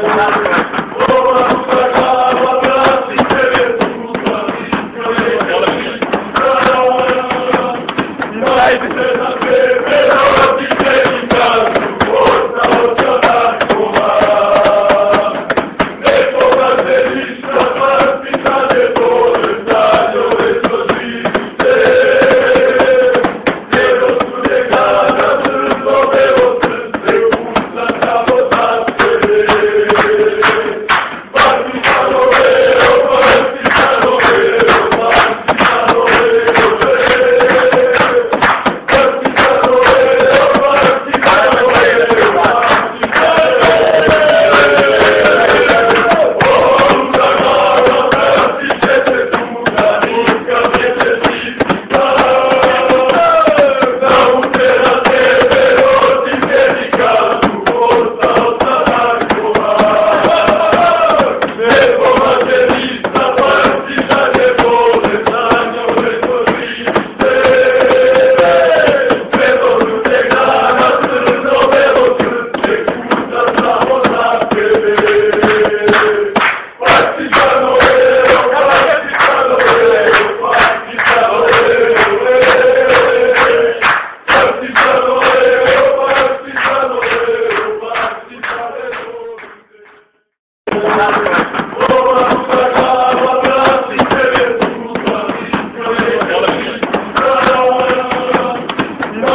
Gracias.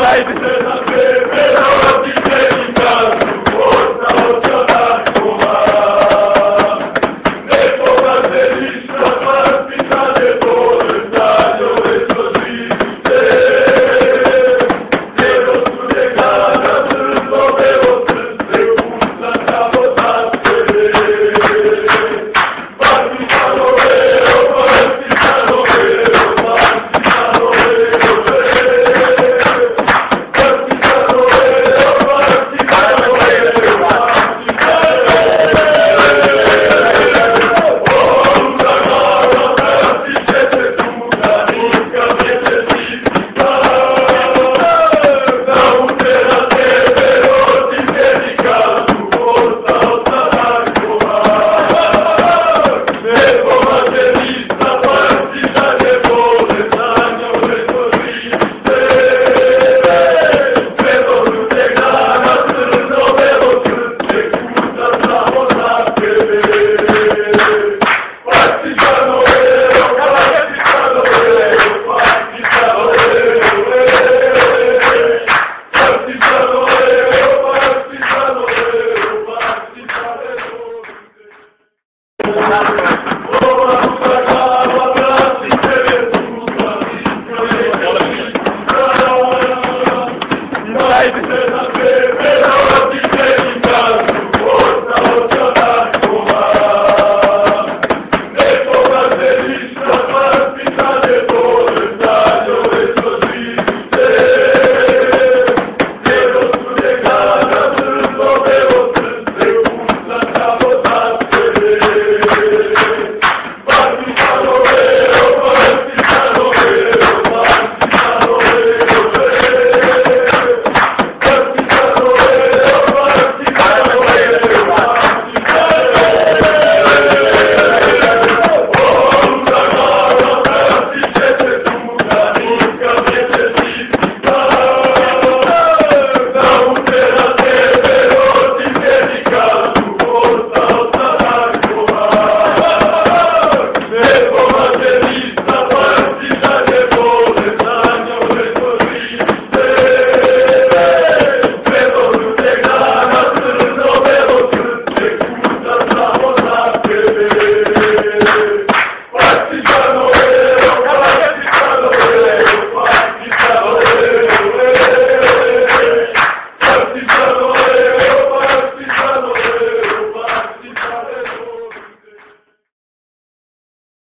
Vai,